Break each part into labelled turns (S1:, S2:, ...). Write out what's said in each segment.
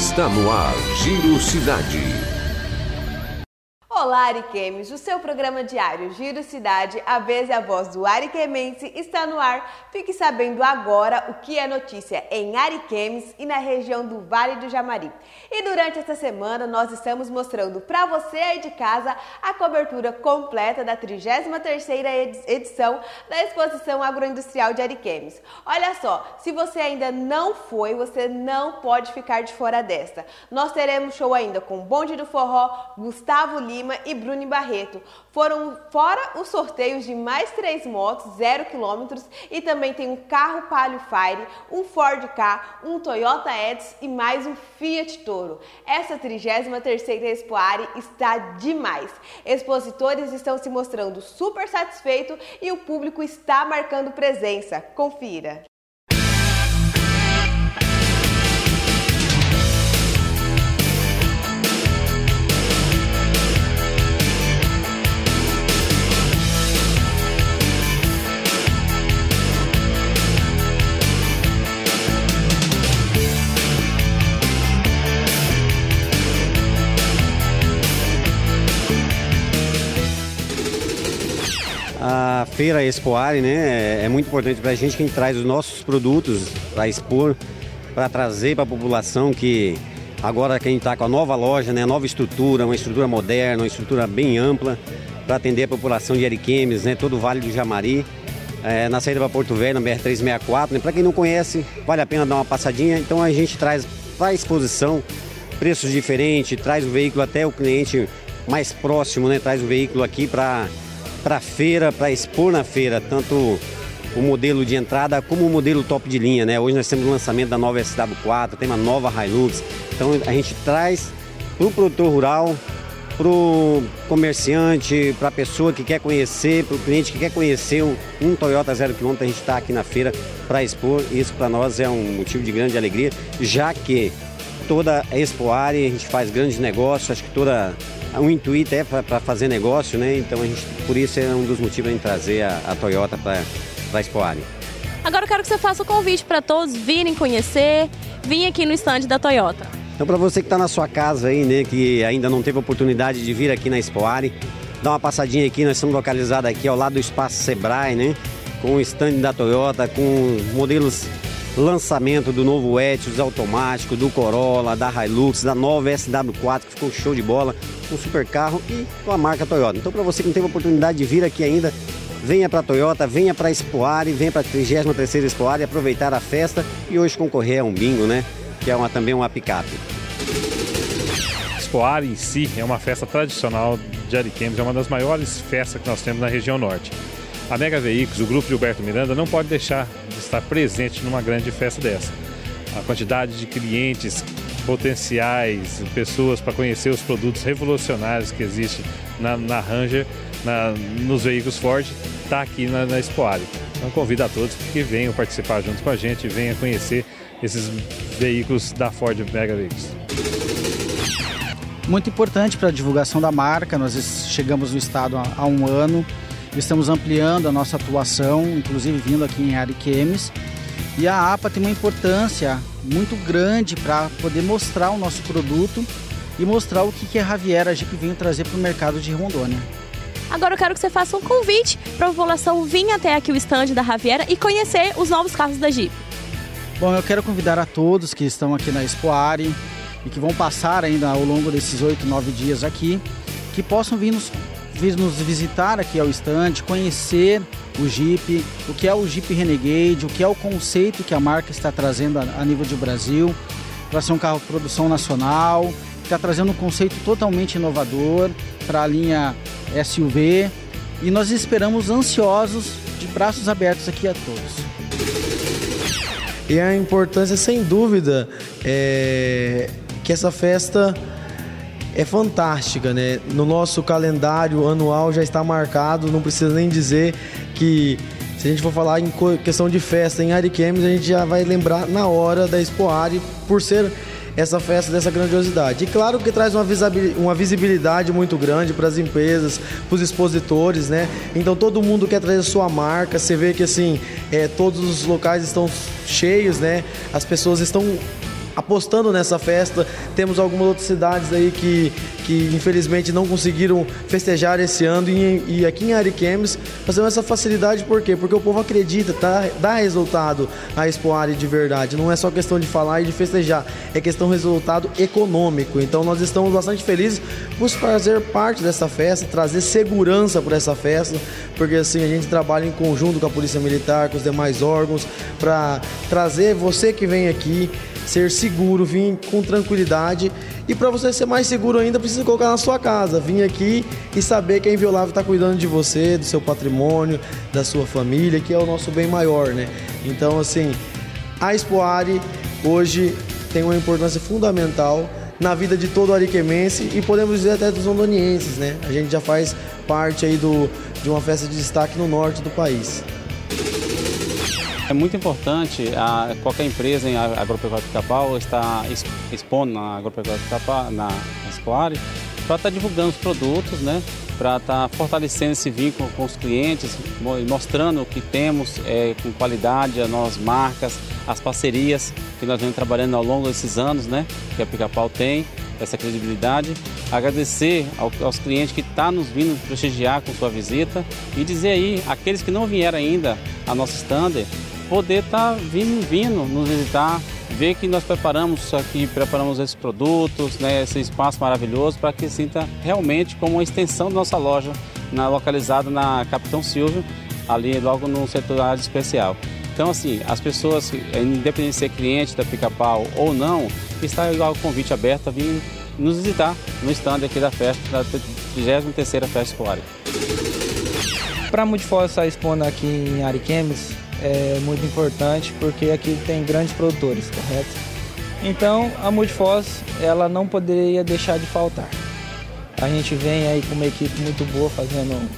S1: Está no ar, Giro Cidade.
S2: Olá, Ariquemes! O seu programa diário Giro Cidade, a vez e a voz do Ariquemense está no ar. Fique sabendo agora o que é notícia em Ariquemes e na região do Vale do Jamari. E durante esta semana nós estamos mostrando para você aí de casa a cobertura completa da 33ª edição da Exposição Agroindustrial de Ariquemes. Olha só, se você ainda não foi, você não pode ficar de fora desta. Nós teremos show ainda com Bonde do Forró, Gustavo Lima, Lima e Bruni Barreto. Foram fora os sorteios de mais três motos, zero quilômetros, e também tem um carro Palio Fire, um Ford K, um Toyota Eds e mais um Fiat Toro. Essa 33ª Expoare está demais. Expositores estão se mostrando super satisfeitos e o público está marcando presença. Confira!
S3: Feira Expoare né, é muito importante para a gente que a gente traz os nossos produtos para expor, para trazer para a população que agora que a gente está com a nova loja, né, nova estrutura, uma estrutura moderna, uma estrutura bem ampla para atender a população de Ariquemes, né, todo o Vale do Jamari, é, na saída para Porto Velho, na BR-364. Né, para quem não conhece, vale a pena dar uma passadinha. Então a gente traz para exposição preços diferentes, traz o veículo até o cliente mais próximo, né, traz o veículo aqui para para a feira, para expor na feira, tanto o modelo de entrada como o modelo top de linha, né? Hoje nós temos o lançamento da nova SW4, tem uma nova Hilux, então a gente traz para o produtor rural, para o comerciante, para a pessoa que quer conhecer, para o cliente que quer conhecer um, Toyota zero quilômetro, a gente está aqui na feira para expor. Isso para nós é um motivo de grande alegria, já que toda a Expo Área a gente faz grandes negócios, acho que toda o intuito é para fazer negócio, né? Então a gente, por isso é um dos motivos em trazer a, a Toyota para a Expo Área.
S4: Agora eu quero que você faça o um convite para todos virem conhecer, vir aqui no estande da Toyota.
S3: Então para você que está na sua casa aí, né, que ainda não teve oportunidade de vir aqui na Expo Área, dá uma passadinha aqui, nós estamos localizados aqui ao lado do Espaço Sebrae, né? Com o stand da Toyota, com modelos lançamento do novo Etios automático, do Corolla, da Hilux, da nova SW4 que ficou show de bola, um super carro e com a marca Toyota. Então para você que não teve a oportunidade de vir aqui ainda, venha para a Toyota, venha para a Expoare, venha para a 33ª Expoare, aproveitar a festa e hoje concorrer a um bingo, né? Que é uma, também uma picape.
S5: Expoare em si é uma festa tradicional de Ariquemes, é uma das maiores festas que nós temos na região norte. A Mega Veículos, o grupo Gilberto Miranda, não pode deixar de estar presente numa grande festa dessa. A quantidade de clientes potenciais, pessoas para conhecer os produtos revolucionários que existem na, na Ranger, na, nos veículos Ford, está aqui na, na. Então convido a todos que venham participar junto com a gente, venham conhecer esses veículos da Ford Mega Veículos.
S6: Muito importante para a divulgação da marca, nós chegamos no estado há um ano, Estamos ampliando a nossa atuação, inclusive vindo aqui em Ariquemes. E a APA tem uma importância muito grande para poder mostrar o nosso produto e mostrar o que a Raviera Jeep vem trazer para o mercado de Rondônia.
S4: Agora eu quero que você faça um convite para a população vir até aqui o estande da Raviera e conhecer os novos carros da Jeep.
S6: Bom, eu quero convidar a todos que estão aqui na Expoare e que vão passar ainda ao longo desses oito, nove dias aqui, que possam vir nos vir nos visitar aqui ao estande, conhecer o Jeep, o que é o Jeep Renegade, o que é o conceito que a marca está trazendo a, nível de Brasil, para ser um carro de produção nacional, está trazendo um conceito totalmente inovador para a linha SUV e nós esperamos ansiosos de braços abertos aqui a todos.
S7: E a importância, sem dúvida, é que essa festa é fantástica, né? No nosso calendário anual já está marcado, não precisa nem dizer que se a gente for falar em questão de festa em Ariquemes, a gente já vai lembrar na hora da Expoari por ser essa festa dessa grandiosidade. E claro que traz uma visibilidade muito grande para as empresas, para os expositores, né? Então todo mundo quer trazer sua marca. Você vê que assim, é, todos os locais estão cheios, né? As pessoas estão apostando nessa festa. Temos algumas outras cidades aí que, que infelizmente não conseguiram festejar esse ano e, e aqui em Ariquemes fazemos essa facilidade por quê? Porque o povo acredita, tá? dá resultado a Expo Ari de verdade. Não é só questão de falar e de festejar, é questão de resultado econômico. Então nós estamos bastante felizes por fazer parte dessa festa, trazer segurança para essa festa, porque assim a gente trabalha em conjunto com a Polícia Militar, com os demais órgãos, para trazer você que vem aqui ser seguro, vir com tranquilidade. E para você ser mais seguro ainda, precisa colocar na sua casa, vir aqui e saber que a Inviolável está cuidando de você, do seu patrimônio, da sua família, que é o nosso bem maior, né? Então, assim, a Expoare hoje tem uma importância fundamental na vida de todo ariquemense e podemos dizer até dos rondonienses, né? A gente já faz parte aí do, de uma festa de destaque no norte do país.
S8: É muito importante a, qualquer empresa em agropecuária Pica-Pau está expondo na agropecuária Pica-Pau, na Escoare, para estar tá divulgando os produtos, né? para estar tá fortalecendo esse vínculo com os clientes, mostrando o que temos é, com qualidade, as nossas marcas, as parcerias que nós vemos trabalhando ao longo desses anos, né? que a Pica-Pau tem, essa credibilidade. Agradecer aos clientes que estão tá nos vindo prestigiar com sua visita e dizer aí, aqueles que não vieram ainda a nosso stand, poder estar tá vindo, vindo nos visitar, ver que nós preparamos aqui, preparamos esses produtos, né, esse espaço maravilhoso para que sinta realmente como uma extensão da nossa loja, na, localizada na Capitão Silvio, ali logo no setor área especial. Então, assim, as pessoas, independente de ser cliente da Pica-Pau ou não, está igual o convite aberto a vir nos visitar no stand aqui da festa, da 33ª Festa Escolar.
S9: Para a estar expondo aqui em Ariquemes, é muito importante porque aqui tem grandes produtores, correto? Então a Multifoz ela não poderia deixar de faltar. A gente vem aí com uma equipe muito boa fazendo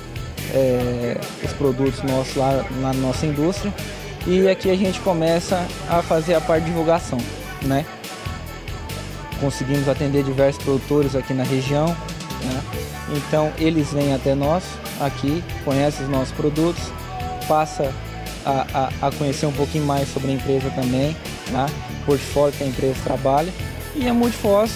S9: é, os produtos nossos lá na nossa indústria e aqui a gente começa a fazer a parte de divulgação, né? Conseguimos atender diversos produtores aqui na região, né? então eles vêm até nós aqui, conhecem os nossos produtos, passa a, a, a, conhecer um pouquinho mais sobre a empresa também, né? o portfólio que a empresa trabalha. E a Multifoz,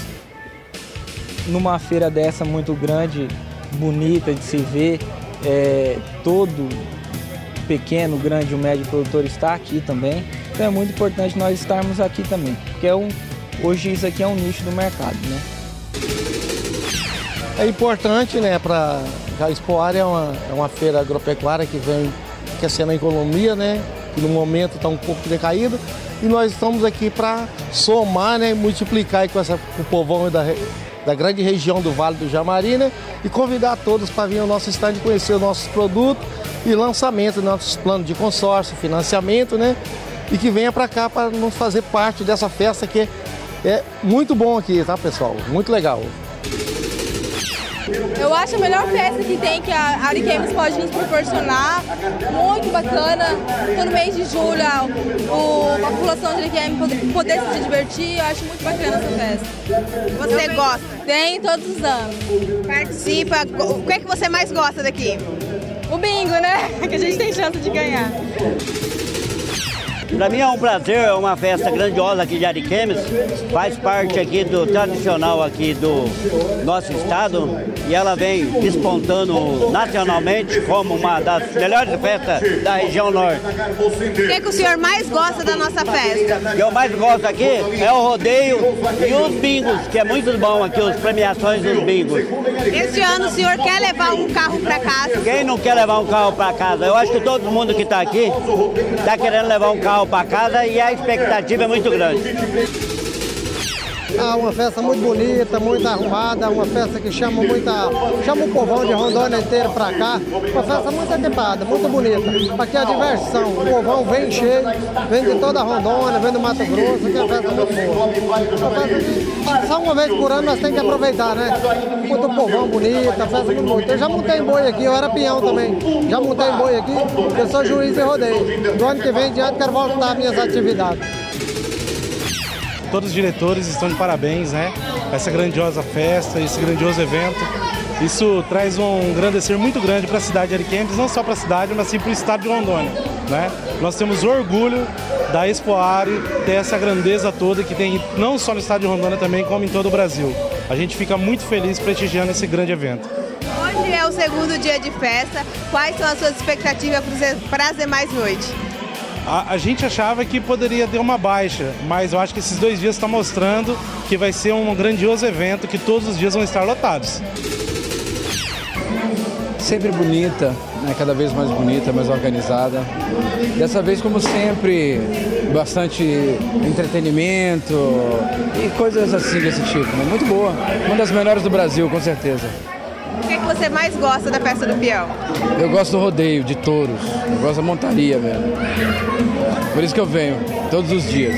S9: numa feira dessa muito grande, bonita de se ver, é, todo pequeno, grande ou médio produtor está aqui também. Então é muito importante nós estarmos aqui também, porque é um, hoje isso aqui é um nicho do mercado. Né?
S10: É importante né, para a Expoar é uma, é uma feira agropecuária que vem aquecendo a economia, né? Que no momento está um pouco decaído. E nós estamos aqui para somar, né? Multiplicar com, essa, com o povão da, da grande região do Vale do Jamari, né? E convidar todos para vir ao nosso stand conhecer os nossos produtos e lançamento, nossos planos de consórcio, financiamento, né? E que venha para cá para nos fazer parte dessa festa que é muito bom aqui, tá, pessoal? Muito legal.
S11: Eu acho a melhor festa que tem que a Ariquemes pode nos proporcionar, muito bacana. Todo mês de julho, o, a população de Ariquemes poder, poder, se divertir, eu acho muito bacana essa festa.
S2: Você gosta?
S11: Tem todos os anos.
S2: Participa. O que é que você mais gosta daqui?
S11: O bingo, né? Que a gente tem chance de ganhar.
S12: Para mim é um prazer, é uma festa grandiosa aqui de Ariquemes, faz parte aqui do tradicional aqui do nosso estado e ela vem despontando nacionalmente como uma das melhores festas da região norte.
S2: O que, é que o senhor mais gosta da nossa festa?
S12: O que eu mais gosto aqui é o rodeio e os bingos, que é muito bom aqui, as premiações dos bingos.
S2: Este ano o senhor quer levar um carro para casa?
S12: Quem não quer levar um carro para casa? Eu acho que todo mundo que está aqui está querendo levar um carro carro para casa e a expectativa é muito grande.
S13: Ah, uma festa muito bonita, muito arrumada, uma festa que chama muita, chama o povão de Rondônia inteiro para cá. Uma festa muito animada, muito bonita. Aqui é a diversão, o povão vem cheio, vem de toda a Rondônia, vem do Mato Grosso, que é uma festa muito boa. Uma festa que só uma vez por ano nós temos que aproveitar, né? Muito povão bonita, festa muito bonita. Eu já montei em boi aqui, eu era peão também. Já montei em boi aqui, eu sou juiz de rodeio. Do ano que vem diante quero voltar às minhas atividades
S14: todos os diretores estão de parabéns, né? Essa grandiosa festa, esse grandioso evento. Isso traz um engrandecer muito grande para a cidade de Ariquemes, não só para a cidade, mas sim para o estado de Rondônia. Né? Nós temos orgulho da Expoari ter essa grandeza toda que tem não só no estado de Rondônia também, como em todo o Brasil. A gente fica muito feliz prestigiando esse grande evento.
S2: Hoje é o segundo dia de festa. Quais são as suas expectativas para as demais noites?
S14: A, a, gente achava que poderia ter uma baixa, mas eu acho que esses dois dias estão mostrando que vai ser um grandioso evento, que todos os dias vão estar lotados.
S15: Sempre bonita, né? cada vez mais bonita, mais organizada. Dessa vez, como sempre, bastante entretenimento e coisas assim desse tipo. Né? Muito boa. Uma das melhores do Brasil, com certeza.
S2: O que, é que você mais gosta da festa do peão?
S15: Eu gosto do rodeio, de touros. Eu gosto da montaria mesmo. Por isso que eu venho, todos os dias.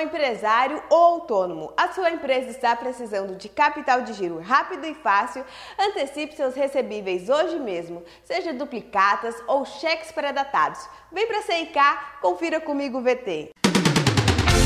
S2: Empresário ou autônomo. A sua empresa está precisando de capital de giro rápido e fácil? Antecipe seus recebíveis hoje mesmo, seja duplicatas ou cheques pré-datados. Vem para a CIK, confira comigo o VT.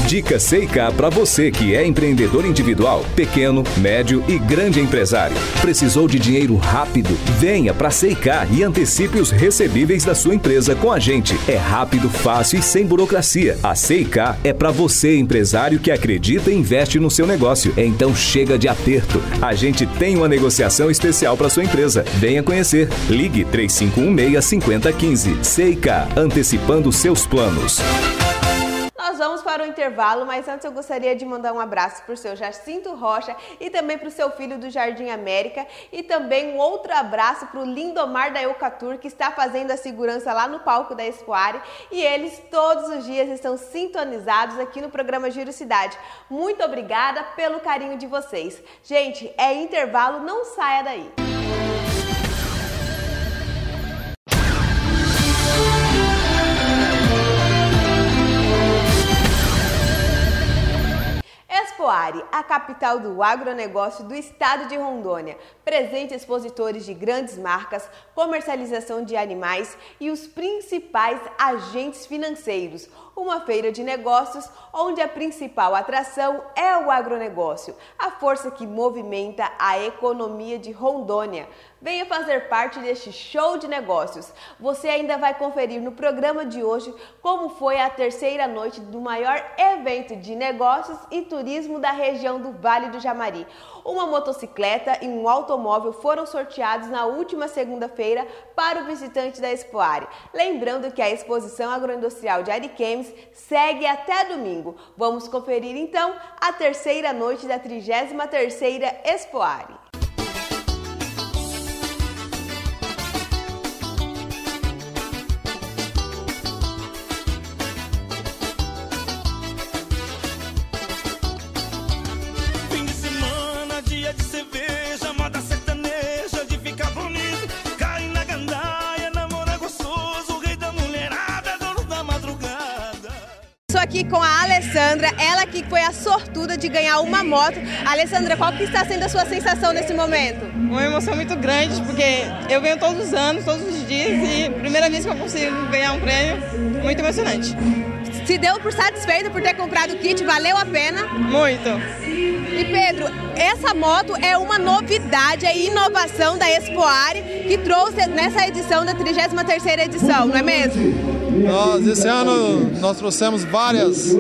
S16: Dica Seica para você que é empreendedor individual, pequeno, médio e grande empresário. Precisou de dinheiro rápido? Venha para Seica e antecipe os recebíveis da sua empresa com a gente. É rápido, fácil e sem burocracia. A Seica é para você, empresário que acredita e investe no seu negócio. Então chega de aperto. A gente tem uma negociação especial para sua empresa. Venha conhecer. Ligue 3516 5015. Seica, antecipando seus planos.
S2: Nós vamos para o intervalo, mas antes eu gostaria de mandar um abraço para o seu Jacinto Rocha e também para o seu filho do Jardim América e também um outro abraço para o Lindomar da Eucatur que está fazendo a segurança lá no palco da Expoare e eles todos os dias estão sintonizados aqui no programa Giro Cidade. Muito obrigada pelo carinho de vocês. Gente, é intervalo, não saia daí. Expoare, a capital do agronegócio do estado de Rondônia, presente expositores de grandes marcas, comercialização de animais e os principais agentes financeiros. Uma feira de negócios onde a principal atração é o agronegócio, a força que movimenta a economia de Rondônia. Venha fazer parte deste show de negócios. Você ainda vai conferir no programa de hoje como foi a terceira noite do maior evento de negócios e turismo da região do Vale do Jamari. Uma motocicleta e um automóvel foram sorteados na última segunda-feira para o visitante da Expoare. Lembrando que a exposição agroindustrial de Ariquemes segue até domingo. Vamos conferir então a terceira noite da 33ª Expoare. Aqui com a Alessandra, ela que foi a sortuda de ganhar uma moto. Alessandra, qual que está sendo a sua sensação nesse momento?
S17: Uma emoção muito grande, porque eu venho todos os anos, todos os dias, e primeira vez que eu consigo ganhar um prêmio, muito emocionante.
S2: Se deu por satisfeito por ter comprado o kit, valeu a pena?
S17: Muito.
S2: E Pedro, essa moto é uma novidade, é inovação da Expoare que trouxe nessa edição da 33ª edição, não é mesmo?
S18: Nós, esse ano nós trouxemos várias,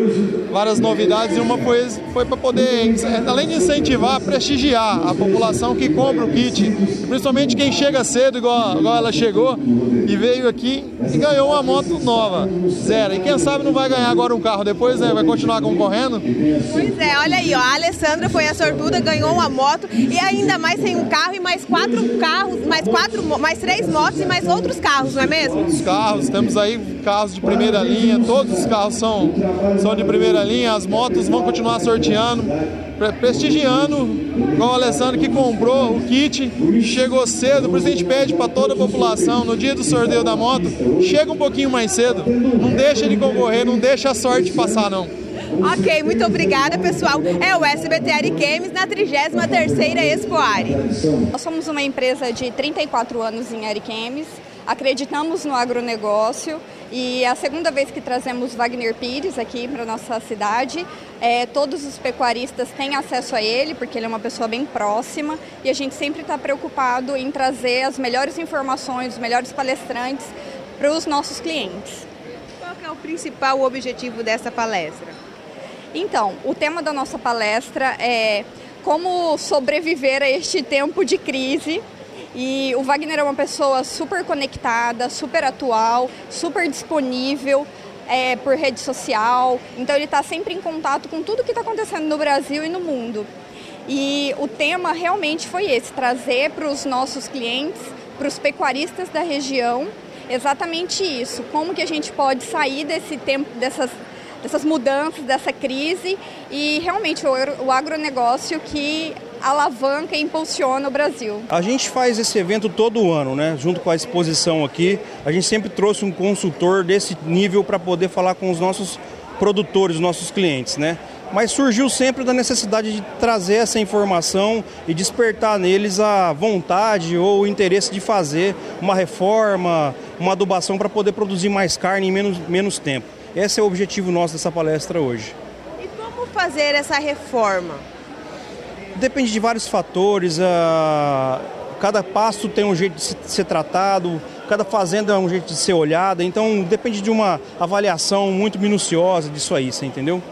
S18: várias novidades e uma foi, foi para poder, além de incentivar, prestigiar a população que compra o kit, principalmente quem chega cedo, igual, igual ela chegou e veio aqui e ganhou uma moto nova, zero. E quem sabe não vai ganhar agora um carro depois, né? Vai continuar concorrendo.
S2: Pois é, olha aí, ó, a Alessandra foi a sortuda, ganhou uma moto e ainda mais tem um carro e mais quatro carros, mais quatro, mais três motos e mais outros carros, não é mesmo?
S18: Os carros, temos aí carros de primeira linha, todos os carros são, são de primeira linha, as motos vão continuar sorteando, prestigiando, igual o Alessandro que comprou o kit, chegou cedo, por isso a gente pede para toda a população, no dia do sorteio da moto, chega um pouquinho mais cedo, não deixa de concorrer, não deixa a sorte passar não.
S2: Ok, muito obrigada, pessoal. É o SBT Ariquemes na 33ª Expoare.
S19: Nós somos uma empresa de 34 anos em Ariquemes, acreditamos no agronegócio E é a segunda vez que trazemos Wagner Pires aqui para nossa cidade. É, todos os pecuaristas têm acesso a ele, porque ele é uma pessoa bem próxima. E a gente sempre está preocupado em trazer as melhores informações, os melhores palestrantes para os nossos clientes.
S2: Qual é o principal objetivo dessa palestra?
S19: Então, o tema da nossa palestra é como sobreviver a este tempo de crise e o Wagner é uma pessoa super conectada, super atual, super disponível é, por rede social. Então ele está sempre em contato com tudo que está acontecendo no Brasil e no mundo. E o tema realmente foi esse: trazer para os nossos clientes, para os pecuaristas da região, exatamente isso. Como que a gente pode sair desse tempo, dessas dessas mudanças, dessa crise e realmente o, agronegócio que alavanca e impulsiona o Brasil.
S20: A gente faz esse evento todo ano, né? Junto com a exposição aqui, a gente sempre trouxe um consultor desse nível para poder falar com os nossos produtores, os nossos clientes, né? Mas surgiu sempre da necessidade de trazer essa informação e despertar neles a vontade ou o interesse de fazer uma reforma, uma adubação para poder produzir mais carne em menos, menos tempo. Esse é o objetivo nosso dessa palestra hoje.
S2: E como fazer essa reforma?
S20: Depende de vários fatores. Uh, cada pasto tem um jeito de ser tratado, cada fazenda é um jeito de ser olhada. Então depende de uma avaliação muito minuciosa disso aí, você entendeu?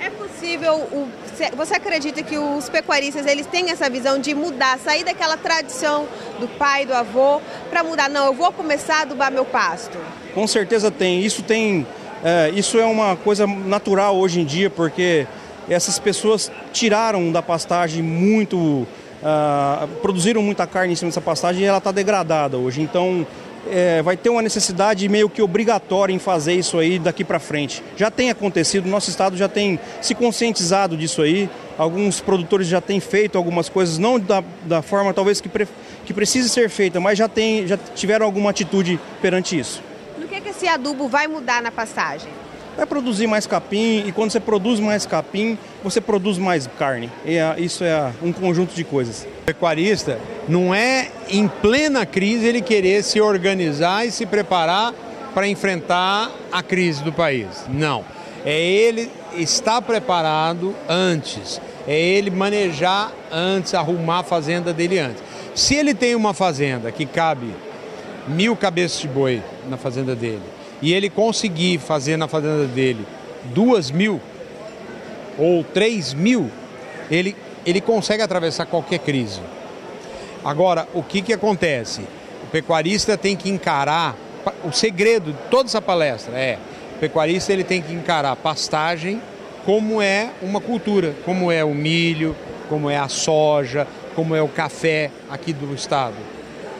S2: É possível o você acredita que os pecuaristas eles têm essa visão de mudar, sair daquela tradição do pai, do avô, para mudar? Não, eu vou começar a adubar meu pasto.
S20: Com certeza tem. Isso tem é, isso é uma coisa natural hoje em dia, porque essas pessoas tiraram da pastagem muito. Uh, produziram muita carne em cima dessa pastagem e ela está degradada hoje. Então é, vai ter uma necessidade meio que obrigatória em fazer isso aí daqui para frente. Já tem acontecido, nosso estado já tem se conscientizado disso aí. Alguns produtores já têm feito algumas coisas, não da, da forma talvez que, pre, que precise ser feita, mas já, tem, já tiveram alguma atitude perante isso
S2: que esse adubo vai mudar na pastagem?
S20: Vai produzir mais capim e quando você produz mais capim, você produz mais carne. E é, isso é um conjunto de coisas.
S21: O pecuarista não é em plena crise ele querer se organizar e se preparar para enfrentar a crise do país. Não. É ele estar preparado antes. É ele manejar antes, arrumar a fazenda dele antes. Se ele tem uma fazenda que cabe mil cabeças de boi na fazenda dele e ele conseguir fazer na fazenda dele duas mil ou três mil, ele, ele consegue atravessar qualquer crise. Agora, o que, que acontece? O pecuarista tem que encarar, o segredo de toda essa palestra é, o pecuarista ele tem que encarar pastagem como é uma cultura, como é o milho, como é a soja, como é o café aqui do estado.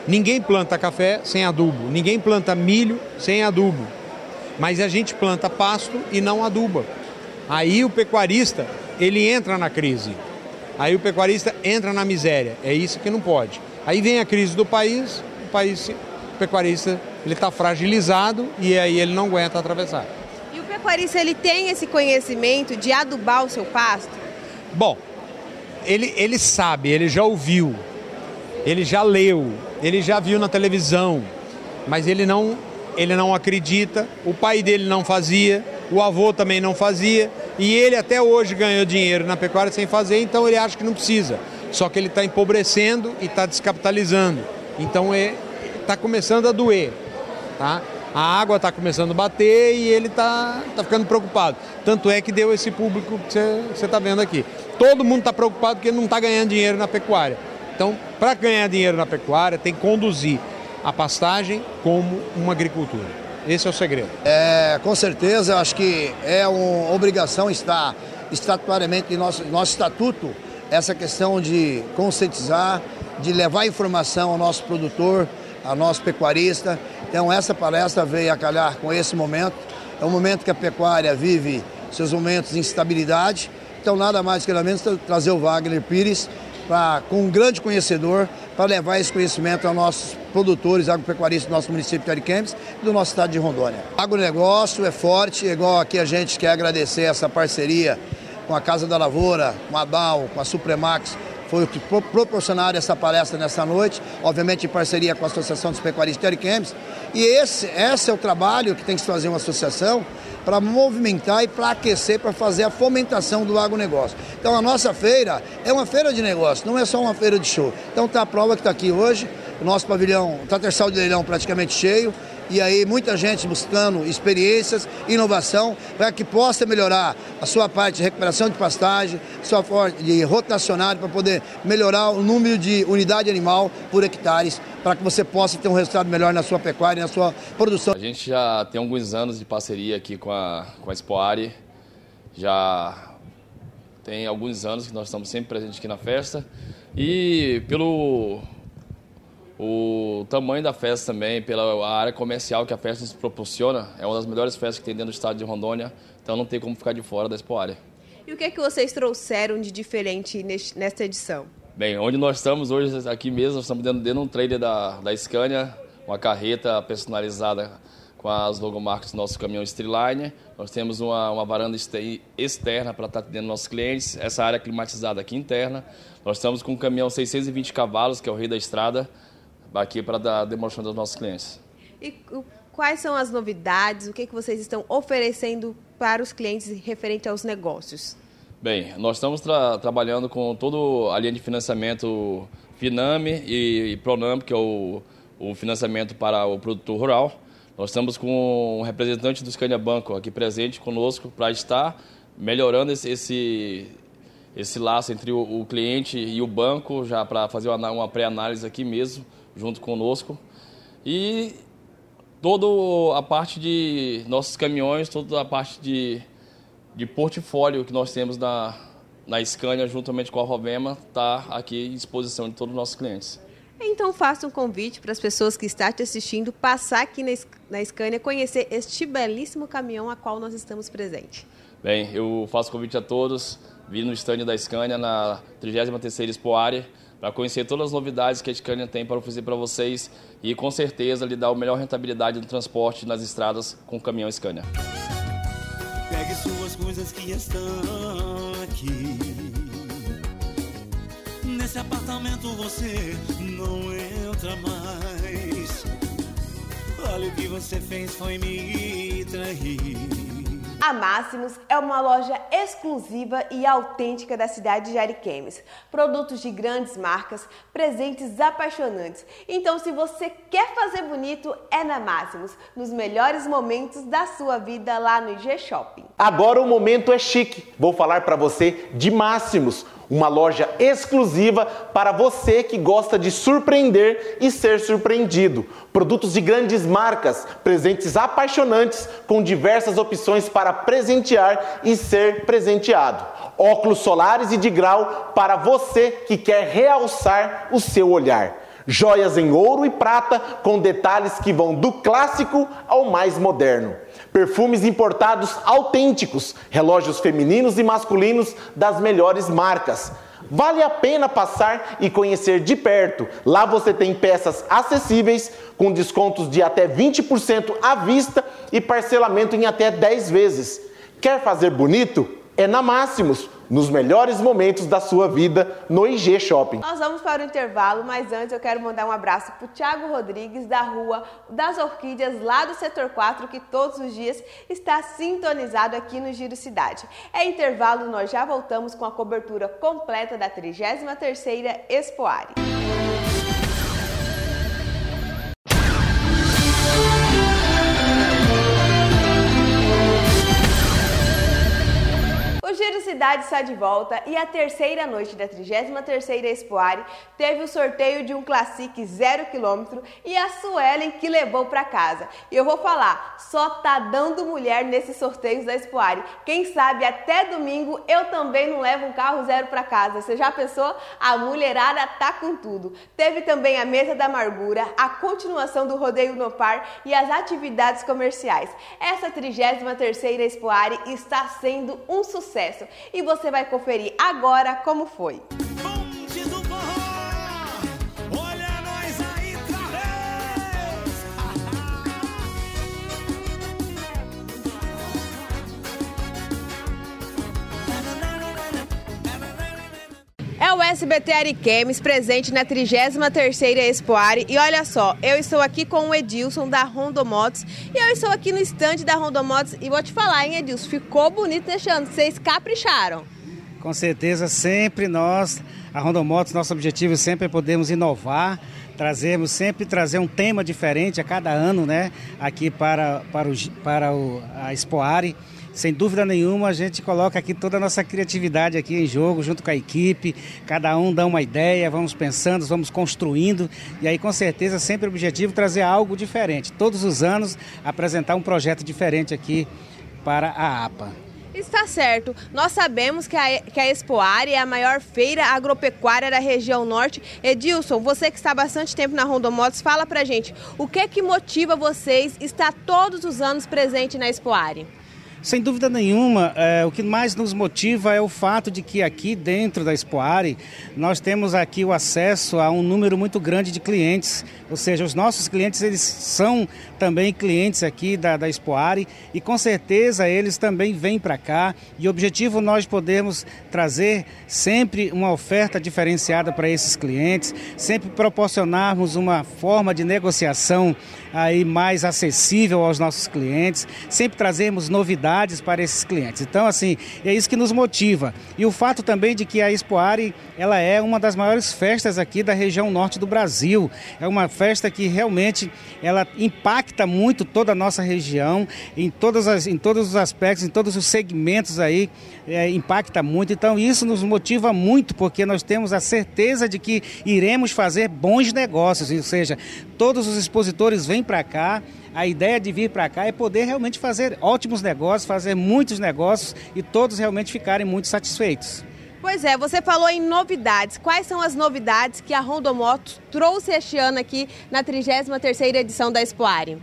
S21: Ninguém planta café sem adubo, ninguém planta milho sem adubo. Mas a gente planta pasto e não aduba. Aí o pecuarista, ele entra na crise. Aí o pecuarista entra na miséria. É isso que não pode. Aí vem a crise do país, o país, o pecuarista, ele está fragilizado e aí ele não aguenta atravessar.
S2: E o pecuarista, ele tem esse conhecimento de adubar o seu pasto?
S21: Bom, ele, ele sabe, ele já ouviu, ele já leu, ele já viu na televisão, mas ele não, ele não acredita, o pai dele não fazia, o avô também não fazia, e ele até hoje ganhou dinheiro na pecuária sem fazer, então ele acha que não precisa. Só que ele está empobrecendo e está descapitalizando. Então está é, começando a doer. Tá? A água está começando a bater e ele está tá ficando preocupado. Tanto é que deu esse público que você está vendo aqui. Todo mundo está preocupado porque não está ganhando dinheiro na pecuária. Então, para ganhar dinheiro na pecuária, tem que conduzir a pastagem como uma agricultura. Esse é o segredo.
S22: É, com certeza, eu acho que é uma obrigação estar estatuariamente em nosso, nosso estatuto essa questão de conscientizar, de levar informação ao nosso produtor, ao nosso pecuarista. Então, essa palestra veio a calhar com esse momento. É um momento que a pecuária vive seus momentos de instabilidade. Então, nada mais que menos trazer o Wagner Pires pra, com um grande conhecedor para levar esse conhecimento aos nossos produtores agropecuaristas do nosso município de Ariquemes e do nosso estado de Rondônia. Agronegócio é forte, igual aqui a gente quer agradecer essa parceria com a Casa da Lavoura, com a DAO, com a Supremax, foi o que proporcionaram essa palestra nessa noite, obviamente em parceria com a Associação dos Pecuaristas de Ariquemes. E esse, esse é o trabalho que tem que se fazer uma associação para movimentar e para aquecer, para fazer a fomentação do agronegócio. Então a nossa feira é uma feira de negócio, não é só uma feira de show. Então tá a prova que está aqui hoje, o nosso pavilhão, está terçal de leilão praticamente cheio, e aí muita gente buscando experiências, inovação, para que possa melhorar a sua parte de recuperação de pastagem, sua forma de rotacionário, para poder melhorar o número de unidade animal por hectares, para que você possa ter um resultado melhor na sua pecuária na sua produção.
S23: A gente já tem alguns anos de parceria aqui com a, com a Expoari, já tem alguns anos que nós estamos sempre presentes aqui na festa, e pelo o tamanho da festa também, pela área comercial que a festa nos proporciona, é uma das melhores festas que tem dentro do estado de Rondônia, então não tem como ficar de fora da Expo Área.
S2: E o que é que vocês trouxeram de diferente nesta edição?
S23: Bem, onde nós estamos hoje, aqui mesmo, estamos dentro, de um trailer da, da Scania, uma carreta personalizada com as logomarcas do nosso caminhão Streetline. Nós temos uma, uma varanda externa para estar atendendo nossos clientes, essa área climatizada aqui interna. Nós estamos com um caminhão 620 cavalos, que é o rei da estrada, aqui para dar demonstração dos nossos clientes.
S2: E quais são as novidades? O que, que vocês estão oferecendo para os clientes referente aos negócios?
S23: Bem, nós estamos tra trabalhando com toda a linha de financiamento Finame e, e Pronam, que é o, o financiamento para o produtor rural. Nós estamos com um representante do Scania Banco aqui presente conosco para estar melhorando esse, esse, esse laço entre o, o, cliente e o banco, já para fazer uma, uma pré-análise aqui mesmo, junto conosco. E toda a parte de nossos caminhões, toda a parte de, de portfólio que nós temos na, na Scania, juntamente com a Rovema, está aqui à disposição de todos os nossos clientes.
S2: Então faça um convite para as pessoas que estão te assistindo passar aqui na, na Scania conhecer este belíssimo caminhão a qual nós estamos presentes.
S23: Bem, eu faço convite a todos, vir no stand da Scania na 33ª Expo Área, para conhecer todas as novidades que a Scania tem para oferecer para vocês e com certeza lhe dar a melhor rentabilidade do transporte nas estradas com o caminhão Scania.
S24: Pegue suas coisas que estão aqui. Nesse apartamento você não entra mais. Olha o que você fez foi me trair.
S2: A Máximos é uma loja exclusiva e autêntica da cidade de Ariquemes. Produtos de grandes marcas, presentes apaixonantes. Então, se você quer fazer bonito, é na Máximos, nos melhores momentos da sua vida lá no IG Shopping.
S25: Agora o momento é chique. Vou falar para você de Máximos uma loja exclusiva para você que gosta de surpreender e ser surpreendido. Produtos de grandes marcas, presentes apaixonantes com diversas opções para presentear e ser presenteado. Óculos solares e de grau para você que quer realçar o seu olhar joias em ouro e prata com detalhes que vão do clássico ao mais moderno perfumes importados autênticos, relógios femininos e masculinos das melhores marcas. Vale a pena passar e conhecer de perto. Lá você tem peças acessíveis com descontos de até 20% à vista e parcelamento em até 10 vezes. Quer fazer bonito? É na Máximos nos melhores momentos da sua vida no IG Shopping.
S2: Nós vamos para o intervalo, mas antes eu quero mandar um abraço para o Thiago Rodrigues, da Rua das Orquídeas, lá do Setor 4, que todos os dias está sintonizado aqui no Giro Cidade. É intervalo, nós já voltamos com a cobertura completa da 33ª Expoare. Giro Cidade está de volta e a terceira noite da 33ª Expoare teve o sorteio de um Classic 0 km e a Suelen que levou para casa. E eu vou falar, só tá dando mulher nesses sorteios da Expoare. Quem sabe até domingo eu também não levo um carro zero para casa. Você já pensou? A mulherada tá com tudo. Teve também a Mesa da Amargura, a continuação do Rodeio no Par e as atividades comerciais. Essa 33ª Expoare está sendo um sucesso sucesso. E você vai conferir agora como foi.
S4: É
S2: o SBT Ariquemes, presente na 33ª Expoare. E olha só, eu estou aqui com o Edilson da Rondomotos e eu estou aqui no estande da Rondomotos e vou te falar, hein, Edilson, ficou bonito deixando, vocês capricharam.
S26: Com certeza, sempre nós, a Rondomotos, nosso objetivo sempre é podermos inovar, trazermos, sempre trazer um tema diferente a cada ano, né, aqui para, para, o, para o, a Expoare sem dúvida nenhuma, a gente coloca aqui toda a nossa criatividade aqui em jogo, junto com a equipe, cada um dá uma ideia, vamos pensando, vamos construindo, e aí com certeza sempre o objetivo é trazer algo diferente. Todos os anos apresentar um projeto diferente aqui para a APA.
S2: Está certo. Nós sabemos que a, que a é a maior feira agropecuária da região norte. Edilson, você que está há bastante tempo na Rondomotos, fala pra gente o que que motiva vocês estar todos os anos presente na Expoare?
S26: Sem dúvida nenhuma, é, o que mais nos motiva é o fato de que aqui dentro da Expoare nós temos aqui o acesso a um número muito grande de clientes, ou seja, os nossos clientes eles são também clientes aqui da, da e com certeza eles também vêm para cá. E o objetivo nós podermos trazer sempre uma oferta diferenciada para esses clientes, sempre proporcionarmos uma forma de negociação aí mais acessível aos nossos clientes, sempre trazermos novidades para esses clientes. Então, assim, é isso que nos motiva. E o fato também de que a Expoare, ela é uma das maiores festas aqui da região norte do Brasil. É uma festa que realmente ela impacta muito toda a nossa região, em, todas as, em todos os aspectos, em todos os segmentos aí, é, impacta muito. Então, isso nos motiva muito, porque nós temos a certeza de que iremos fazer bons negócios, ou seja, todos os expositores vêm para cá. A ideia de vir para cá é poder realmente fazer ótimos negócios, fazer muitos negócios e todos realmente ficarem muito satisfeitos.
S2: Pois é, você falou em novidades. Quais são as novidades que a Rondomotos trouxe este ano aqui na 33ª edição da Expoare?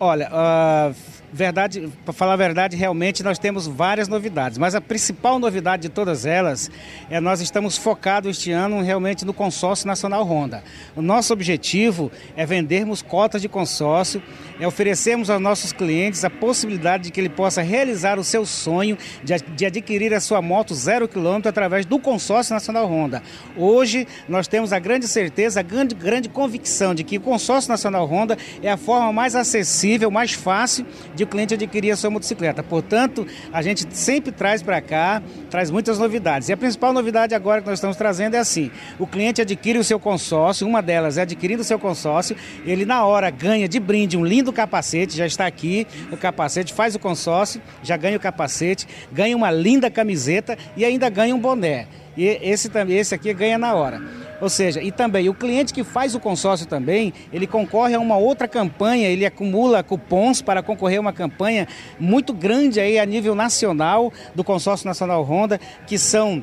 S26: Olha, uh, verdade, para falar a verdade, realmente nós temos várias novidades, mas a principal novidade de todas elas é nós estamos focados este ano realmente no consórcio nacional Honda. O nosso objetivo é vendermos cotas de consórcio, é oferecermos aos nossos clientes a possibilidade de que ele possa realizar o seu sonho de, de adquirir a sua moto zero quilômetro através do consórcio nacional Honda. Hoje nós temos a grande certeza, a grande, grande convicção de que o consórcio nacional Honda é a forma mais acessível, mais fácil de o cliente adquirir a sua motocicleta. Portanto, a gente sempre traz para cá, traz muitas novidades. E a principal novidade agora que nós estamos trazendo é assim: o cliente adquire o seu consórcio, uma delas é adquirindo o seu consórcio, ele na hora ganha de brinde um lindo capacete, já está aqui o capacete, faz o consórcio, já ganha o capacete, ganha uma linda camiseta e ainda ganha um boné. E esse, esse aqui ganha na hora. Ou seja, e também o cliente que faz o consórcio também, ele concorre a uma outra campanha, ele acumula cupons para concorrer a uma campanha muito grande aí a nível nacional do consórcio nacional Honda, que são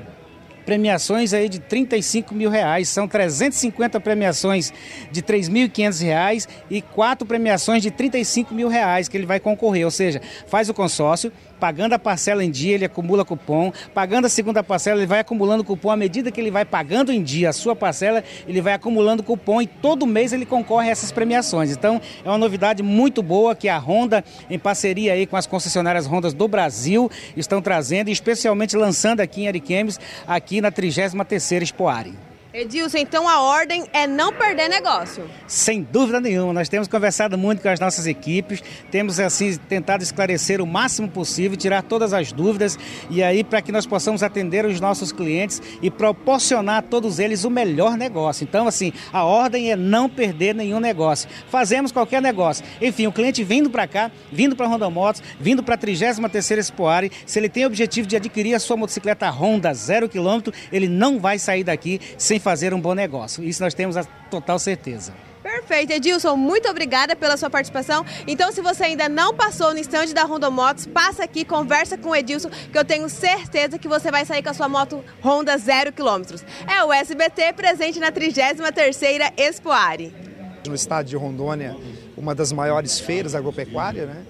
S26: premiações aí de 35 mil reais. São 350 premiações de 3.500 reais e quatro premiações de 35 mil reais que ele vai concorrer. Ou seja, faz o consórcio, pagando a parcela em dia, ele acumula cupom, pagando a segunda parcela, ele vai acumulando cupom. À medida que ele vai pagando em dia a sua parcela, ele vai acumulando cupom e todo mês ele concorre a essas premiações. Então, é uma novidade muito boa que a Honda, em parceria aí com as concessionárias Hondas do Brasil, estão trazendo e especialmente lançando aqui em Ariquemes, aqui na 33ª Expoare.
S2: Edilson, então a ordem é não perder negócio.
S26: Sem dúvida nenhuma, nós temos conversado muito com as nossas equipes, temos assim tentado esclarecer o máximo possível, tirar todas as dúvidas e aí para que nós possamos atender os nossos clientes e proporcionar a todos eles o melhor negócio. Então assim, a ordem é não perder nenhum negócio. Fazemos qualquer negócio. Enfim, o cliente vindo para cá, vindo para Honda Motos, vindo para a 33ª Expoare, se ele tem o objetivo de adquirir a sua motocicleta Honda zero quilômetro, ele não vai sair daqui sem fazer um bom negócio. Isso nós temos a total certeza.
S2: Perfeito, Edilson, muito obrigada pela sua participação. Então, se você ainda não passou no estande da Honda Motos, passa aqui, conversa com o Edilson, que eu tenho certeza que você vai sair com a sua moto Honda zero quilômetros. É o SBT presente na 33ª Expoare.
S27: No estado de Rondônia, uma das maiores feiras agropecuárias, né?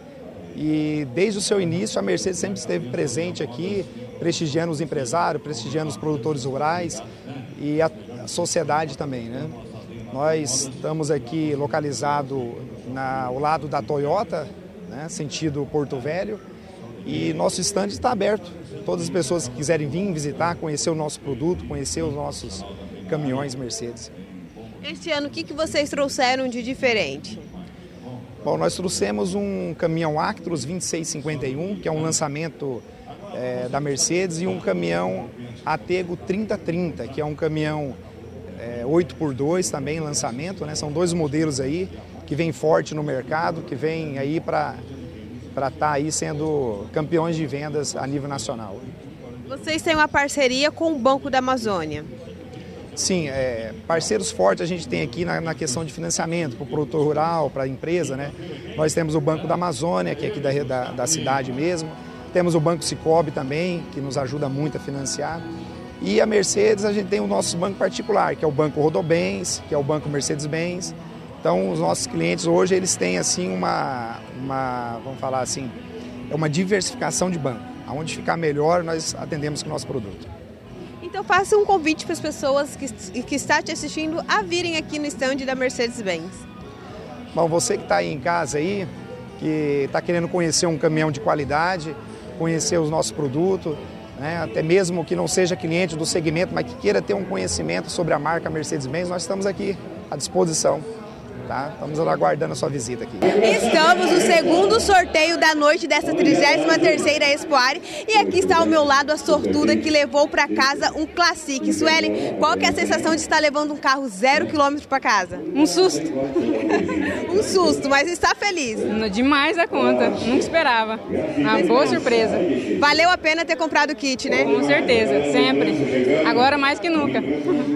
S27: E desde o seu início, a Mercedes sempre esteve presente aqui, prestigiando os empresários, prestigiando os produtores rurais e a, sociedade também, né? Nós estamos aqui localizado na, ao lado da Toyota, né, sentido Porto Velho,
S21: E nosso stand está aberto. Todas as pessoas que quiserem vir visitar, conhecer o nosso produto, conhecer os nossos caminhões Mercedes.
S2: Este ano, o que, que vocês trouxeram de diferente?
S21: Bom, nós trouxemos um caminhão Actros 2651, que é um lançamento é, da Mercedes, e um caminhão Atego 3030, que é um caminhão é, 8x2 também, lançamento, né? São dois modelos aí que vem forte no mercado, que vem aí para estar tá aí sendo campeões de vendas a nível nacional.
S2: Vocês têm uma parceria com o Banco da Amazônia.
S21: Sim, é, parceiros fortes a gente tem aqui na, na questão de financiamento para o produtor rural, para a empresa, né? Nós temos o Banco da Amazônia, que é aqui da, da, da cidade mesmo. Temos o Banco Cicobi também, que nos ajuda muito a financiar. E a Mercedes, a gente tem o nosso banco particular, que é o Banco Rodobens, que é o Banco Mercedes-Benz. Então, os nossos clientes hoje, eles têm assim uma, uma vamos falar assim, é uma diversificação de banco. Aonde ficar melhor, nós atendemos com o nosso produto.
S2: Então faça um convite para as pessoas que, que está te assistindo a virem aqui no stand da Mercedes-Benz.
S21: Bom, você que está aí em casa aí, que está querendo conhecer um caminhão de qualidade, conhecer os nossos produtos, né? até mesmo que não seja cliente do segmento, mas que queira ter um conhecimento sobre a marca Mercedes-Benz, nós estamos aqui à disposição. Tá? Estamos aguardando a sua visita aqui.
S2: Estamos no segundo sorteio da noite dessa 33ª Expoare e aqui está ao meu lado a sortuda que levou para casa um Classic. Suelen, qual que é a sensação de estar levando um carro zero quilômetro para casa?
S28: Um susto.
S2: um susto, mas está feliz?
S28: Demais a conta, nunca esperava. Uma boa surpresa.
S2: Valeu a pena ter comprado o kit, né?
S28: Com certeza, sempre. Agora mais que nunca.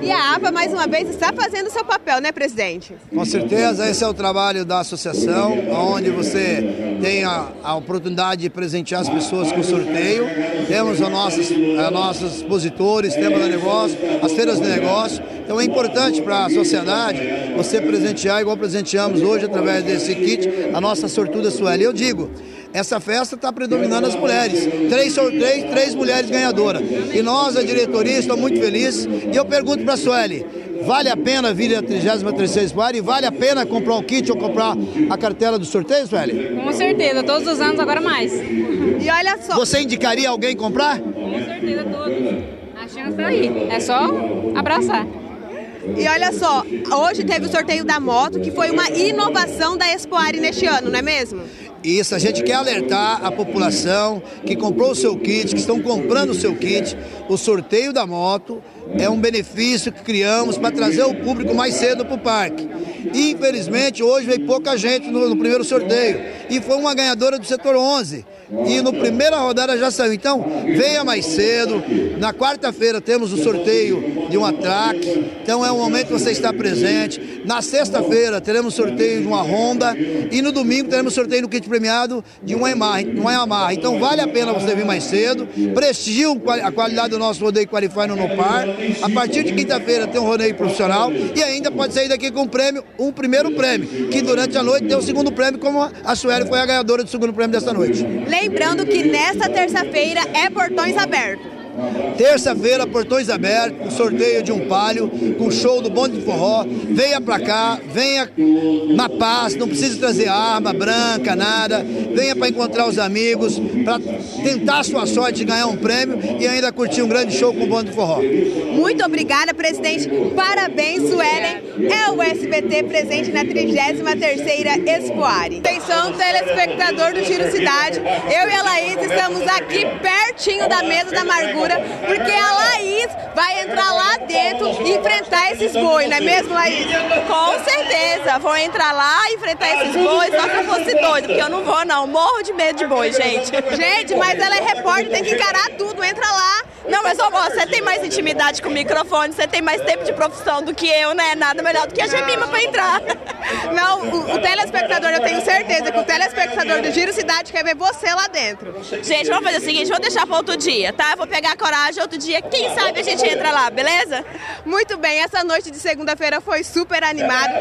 S2: E a APA, mais uma vez, está fazendo o seu papel, né, presidente?
S22: Com certeza certeza, esse é o trabalho da associação, onde você tem a, a oportunidade de presentear as pessoas com sorteio. Temos os nossos, nossos expositores, temos negócio, as feiras de negócio. Então é importante para a sociedade você presentear, igual presenteamos hoje através desse kit, a nossa sortuda Sueli. Eu digo, essa festa está predominando as mulheres. Três sorteios, três mulheres ganhadoras. E nós, a diretoria, estamos muito felizes. E eu pergunto para a Sueli, vale a pena vir a 33ª Espoir e vale a pena comprar um kit ou comprar a cartela do sorteio, Sueli?
S28: Com certeza, todos os anos, agora mais.
S2: E olha só...
S22: Você indicaria alguém comprar?
S28: Com certeza, todos. A chance está aí, é só abraçar.
S2: E olha só, hoje teve o sorteio da moto, que foi uma inovação da Expoare neste ano, não é mesmo?
S22: Isso, a gente quer alertar a população que comprou o seu kit, que estão comprando o seu kit. O sorteio da moto é um benefício que criamos para trazer o público mais cedo para o parque. Infelizmente, hoje veio pouca gente no, no, primeiro sorteio. E foi uma ganhadora do setor 11. E no primeira rodada já saiu. Então, venha mais cedo. Na quarta-feira temos o sorteio de um atraque. Então, é um momento que você está presente. Na sexta-feira teremos sorteio de uma Honda. E no domingo teremos sorteio no kit premiado de uma Yamaha. Então, vale a pena você vir mais cedo. Prestigie a qualidade do nosso rodeio Qualify no Nopar. A partir de quinta-feira tem um rodeio profissional. E ainda pode sair daqui com um prêmio um primeiro prêmio, que durante a noite tem o segundo prêmio, como a Sueli foi a ganhadora do segundo prêmio desta noite.
S2: Lembrando que nesta terça-feira é portões abertos.
S22: Terça-feira, portões abertos, sorteio de um palio, com show do Bonde de Forró. Venha pra cá, venha na paz, não precisa trazer arma branca, nada. Venha para encontrar os amigos, para tentar sua sorte de ganhar um prêmio e ainda curtir um grande show com o Bonde de Forró.
S2: Muito obrigada, presidente. Parabéns, Suelen. É o SBT presente na 33ª Expoare. Atenção, telespectador do Giro Cidade. Eu e a Laís estamos aqui pertinho da mesa da porque a Laís vai entrar lá dentro e enfrentar esses bois, não é mesmo, Laís?
S29: Com certeza, vou entrar lá e enfrentar esses bois, só que eu fosse doido, porque eu não vou não, morro de medo de boi, gente.
S2: Gente, mas ela é repórter, tem que encarar tudo, entra lá.
S29: Não, mas ó, você tem mais intimidade com o microfone, você tem mais tempo de profissão do que eu, né? Nada melhor do que a Gemima pra entrar.
S2: Não, o, o, telespectador, eu tenho certeza que o telespectador do Giro Cidade quer ver você lá dentro.
S29: Gente, vamos fazer o seguinte, vou deixar para outro dia, tá? Eu vou pegar coragem outro dia, quem sabe a gente entra lá, beleza?
S2: Muito bem, essa noite de segunda-feira foi super animada.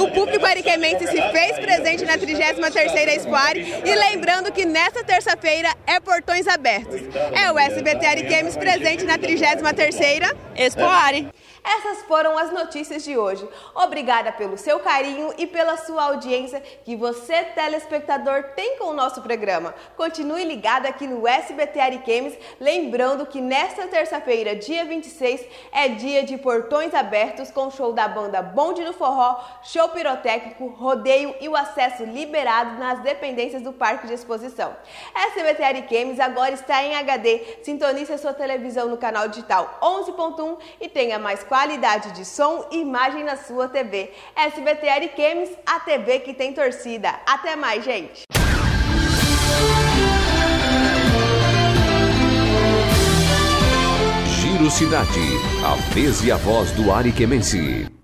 S2: O público ariquemense se fez presente na 33ª Espoare e lembrando que nesta terça-feira é portões abertos. É o SBT Ariquemes presente na 33ª
S4: Expoare.
S2: Essas foram as notícias de hoje. Obrigada pelo seu carinho e pela sua audiência que você, telespectador, tem com o nosso programa. Continue ligado aqui no SBT Ariquemes, lembrando que nesta terça-feira, dia 26, é dia de portões abertos com show da banda Bonde do Forró, show pirotécnico, rodeio e o acesso liberado nas dependências do Parque de Exposição. SBT Ariquemes agora está em HD. Sintonize a sua televisão no canal digital 11.1 e tenha mais qualidade de som e imagem na sua TV. SBT Ariquemes, a TV que tem torcida. Até mais, gente!
S16: Giro Cidade, a vez e a voz do Ariquemense.